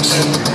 Menschen.